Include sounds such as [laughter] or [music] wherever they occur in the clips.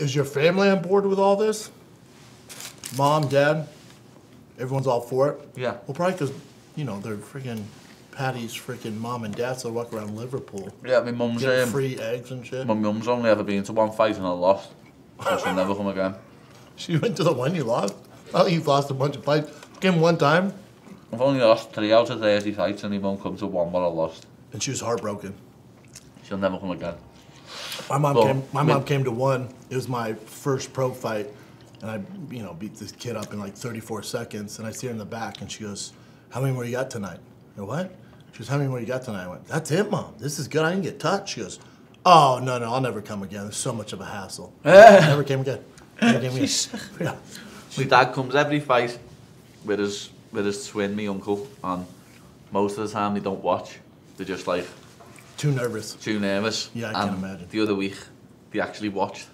Is your family on board with all this? Mom, dad, everyone's all for it. Yeah. Well, probably because you know they're freaking Paddy's freaking mom and dad, so they walk around Liverpool, Yeah, my mum's get um, free eggs and shit. my mum's only ever been to one fight and I lost. So she'll never come again. [laughs] She went to the one you lost. Oh, you've lost a bunch of fights. Came one time, I've only lost three out of 30 fights and he won't come to one where I lost. and she was heartbroken. She'll never come again. My mom Well, came. My mom came to one. It was my first pro fight, and I, you know, beat this kid up in like 34 seconds. And I see her in the back, and she goes, "How many more you got tonight?" I go, "What?" She goes, "How many more you got tonight?" I went, "That's it, mom. This is good. I didn't get touched." She goes, "Oh no, no, I'll never come again. There's so much of a hassle. [laughs] never came again. Never came again." yeah. [laughs] My dad comes every fight with his with his twin, me uncle, and most of the time they don't watch. They're just like Too nervous. too nervous. Yeah, I can imagine. The other week, they actually watched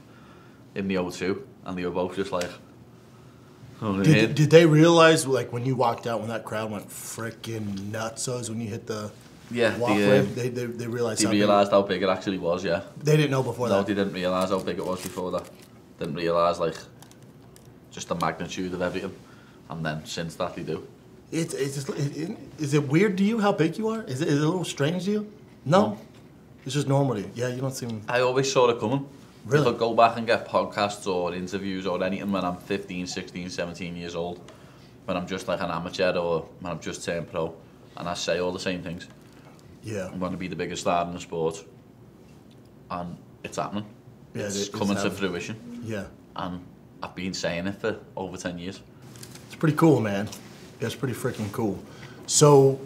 in the O2, and they were both just like, oh, Did, did they realize, like, when you walked out, when that crowd went freaking nuts? nutsos when you hit the Yeah, walkway? um, they, they, they realized they how big- realised how big it actually was, yeah. They didn't know before No, that. they didn't realise how big it was before that. Didn't realise, like, just the magnitude of everything. And then since that, they do. It's, it's just, it, it, is it weird to you how big you are? Is it, is it a little strange to you? No. No. It's just normally. Yeah, you don't seem. I always saw it coming. Really? If I go back and get podcasts or interviews or anything when I'm 15, 16, 17 years old, when I'm just like an amateur or when I'm just turned pro, and I say all the same things. Yeah. I'm going to be the biggest star in the sport. And it's happening. Yeah, it's it's coming to fruition. Yeah. And I've been saying it for over 10 years. It's pretty cool, man. Yeah, it's pretty freaking cool. So,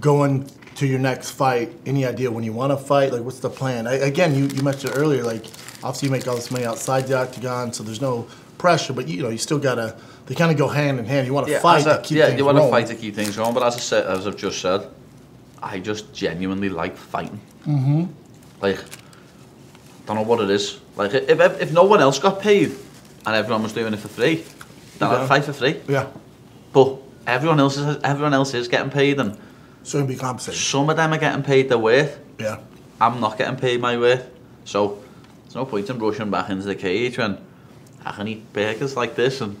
going to your next fight, any idea when you want to fight? Like, what's the plan? I, again, you, you mentioned earlier, like, obviously you make all this money outside the octagon, so there's no pressure, but you know, you still gotta. They kind of go hand in hand. You want to fight as to a- keep yeah, things you want to fight to keep things going. But as I said, as I've just said, I just genuinely like fighting. Mm-hmm. Like, don't know what it is. Like, if, if if no one else got paid and everyone was doing it for free, then Yeah. I'd fight for free. Yeah. But everyone else is everyone else is getting paid, and Be compensated. some of them are getting paid their worth. Yeah. I'm not getting paid my worth, so there's no point in rushing back into the cage when I can eat burgers like this and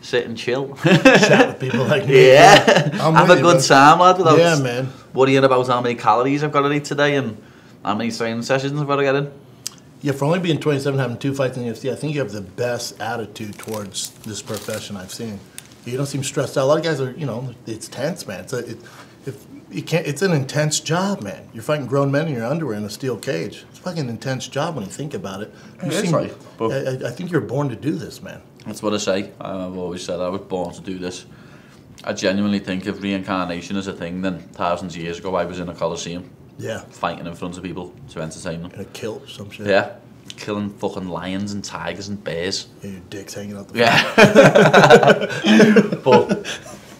sit and chill. [laughs] Chat with people like me. [laughs] Yeah, I'm have a good man. time, lad. Without Yeah, man. worrying about how many calories I've got to eat today and how many training sessions I've got to get in. Yeah, for only being 27, having two fights in the UFC, I think you have the best attitude towards this profession I've seen. You don't seem stressed out. A lot of guys are, you know, it's tense, man. It's a, it, you can't, it's an intense job, man. You're fighting grown men in your underwear in a steel cage. It's a fucking intense job when you think about it. You It is, like, but- I, I- I think you're born to do this, man. That's what I say. I've always said I was born to do this. I genuinely think if reincarnation is a thing, then thousands of years ago I was in a coliseum Yeah, fighting in front of people to entertain them. in a kilt some shit. Yeah, killing fucking lions and tigers and bears. Yeah, your dick's hanging out the Yeah. [laughs] but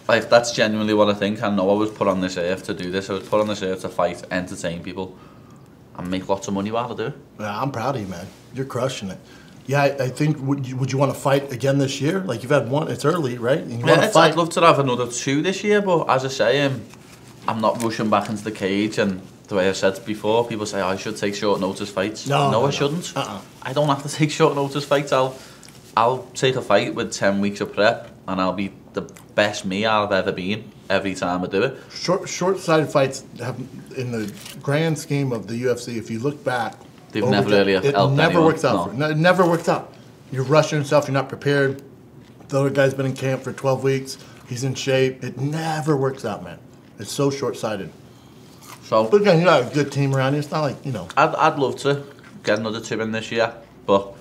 like that's genuinely what I think. I know I was put on this earth to do this. I was put on this earth to fight, entertain people, and make lots of money while I do. it. Yeah, I'm proud of you, man. You're crushing it. Yeah, I, I think would you, would you want to fight again this year? Like you've had one, it's early, right? You want Yeah, to fight? I'd love to have another two this year, but as I say, um, I'm not rushing back into the cage. And the way I said before, people say oh, I should take short notice fights. No, no, I no. shouldn't. Uh-uh. I don't have to [laughs] take short notice fights. I'll I'll take a fight with ten weeks of prep, and I'll be the best me I've ever been every time I do it. Short, short-sighted fights have, in the grand scheme of the UFC. If you look back, They've never really it never anyone, works out. no. For, it never works out. You're rushing yourself. You're not prepared. The other guy's been in camp for 12 weeks. He's in shape. It never works out, man. It's so short-sighted. So But again, you got a good team around you. It's not like you know I'd I'd love to get another two in this year, but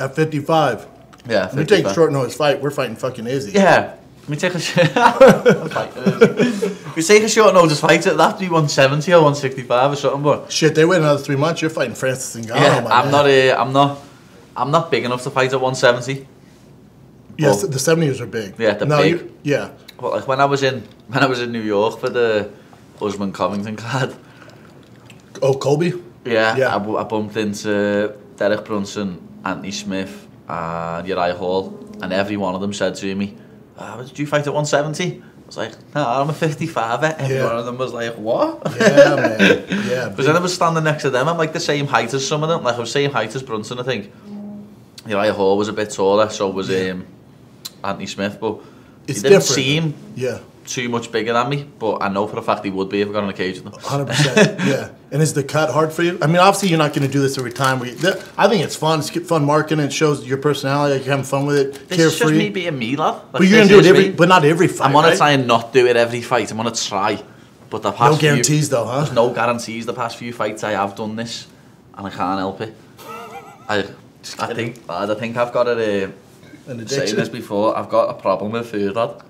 at 55. yeah, we take short notice fight, we're fighting fucking Izzy. Yeah. We take a sh- fight. we take a short notice fight. Have to be 170 or 165 or something. But Shit, they wait another three months. You're fighting Francis Ngannou, yeah, I'm not a, I'm not, I'm not big enough to fight at 170. Yes, the 70s are big. Yeah, they're no, big. You, yeah. But like when I was in, when I was in New York for the Usman Covington card, Oh, Colby. yeah, Yeah. I, I bumped into Derek Brunson, Anthony Smith, and Uriah Hall, and every one of them said to me, ah, do you fight at 170? I was like, no, nah, I'm a 55er. Every yeah. one of them was like, what? Yeah, man. [laughs] Yeah. Because then I was standing next to them. I'm like the same height as some of them. Like I was same height as Brunson, I think. Elijah Hall was a bit taller, so was yeah. um, Anthony Smith, but it's he didn't different. seem yeah. Too much bigger than me, but I know for a fact he would be if I got on a cage with him. hundred percent. [laughs] Yeah. And is the cut hard for you? I mean, obviously you're not going to do this every time. We, th- I think it's fun. It's fun marketing. It shows your personality. Like you're having fun with it. This is just carefree. me being me, lad. Like, but you're this gonna do it every, me. but not every fight. I'm gonna try and not do it every fight. I'm gonna try, but the past No few- guarantees though, huh? There's no guarantees. The past few fights I have done this, and I can't help it. I, I think, I think I've got it. Uh, An saying this before, I've got a problem with food, lad.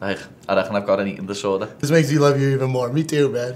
Like, I reckon I've got an eating disorder. This makes you love you even more. Me too, man.